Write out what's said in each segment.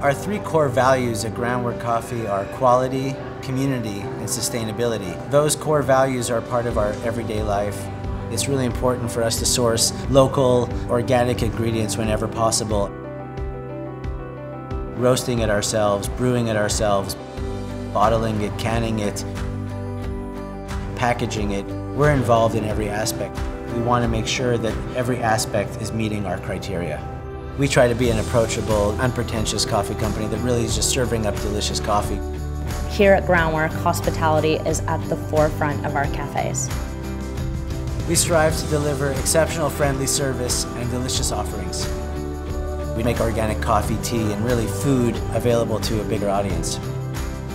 Our three core values at Groundwork Coffee are quality, community, and sustainability. Those core values are part of our everyday life. It's really important for us to source local, organic ingredients whenever possible. Roasting it ourselves, brewing it ourselves, bottling it, canning it, packaging it. We're involved in every aspect. We want to make sure that every aspect is meeting our criteria. We try to be an approachable, unpretentious coffee company that really is just serving up delicious coffee. Here at Groundwork, hospitality is at the forefront of our cafes. We strive to deliver exceptional friendly service and delicious offerings. We make organic coffee, tea, and really food available to a bigger audience.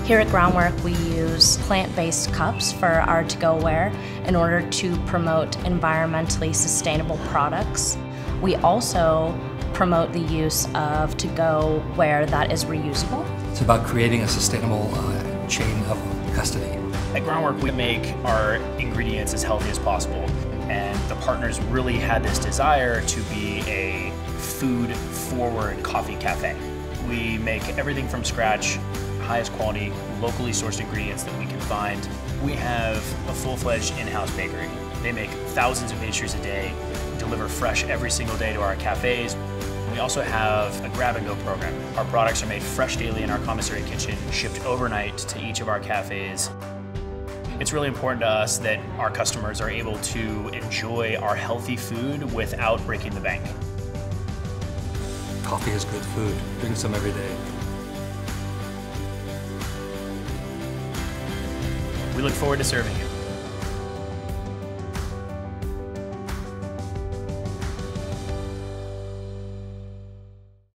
Here at Groundwork, we use plant-based cups for our to-go ware in order to promote environmentally sustainable products. We also promote the use of to-go ware that is reusable. It's about creating a sustainable uh, chain of custody. At Groundwork, we make our ingredients as healthy as possible, and the partners really had this desire to be a food-forward coffee cafe. We make everything from scratch, highest quality, locally sourced ingredients that we can find. We have a full-fledged in-house bakery. They make thousands of pastries a day, deliver fresh every single day to our cafes. We also have a grab and go program. Our products are made fresh daily in our commissary kitchen, shipped overnight to each of our cafes. It's really important to us that our customers are able to enjoy our healthy food without breaking the bank. Coffee is good food. Drink some every day. We look forward to serving you.